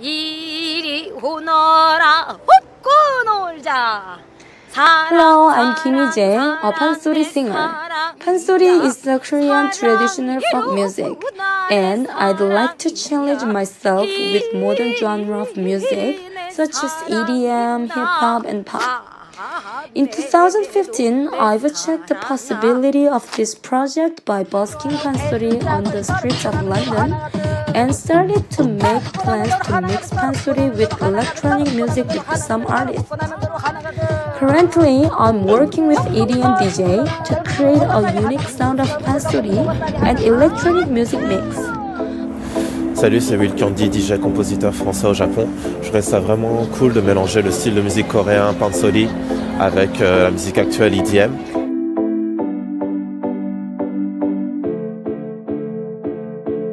이리 오너라 웃고 놀자. Hello, I'm Kim Jae, a pansori singer. Pansori is a Korean traditional folk music, and I'd like to challenge myself with modern genre of music such as EDM, hip hop, and pop. In 2015, I've checked the possibility of this project by busking pansori on the streets of London and started to make plans to mix pansori with electronic music with some artists. Currently, I'm working with EDM DJ to create a unique sound of pansori and electronic music mix. Salut, c'est Will Candy, DJ compositeur français au Japon. Je trouvais ça vraiment cool de mélanger le style de musique coréen pansori avec euh, la musique actuelle EDM.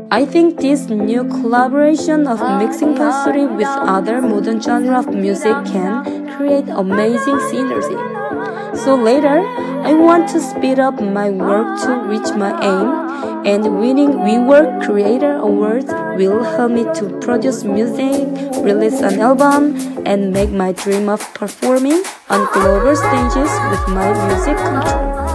I think this new collaboration of mixing pansori with other modern genre of music can create amazing synergy. So later, I want to speed up my work to reach my aim, and winning WeWork Creator Awards will help me to produce music, release an album, and make my dream of performing on global stages with my music come true.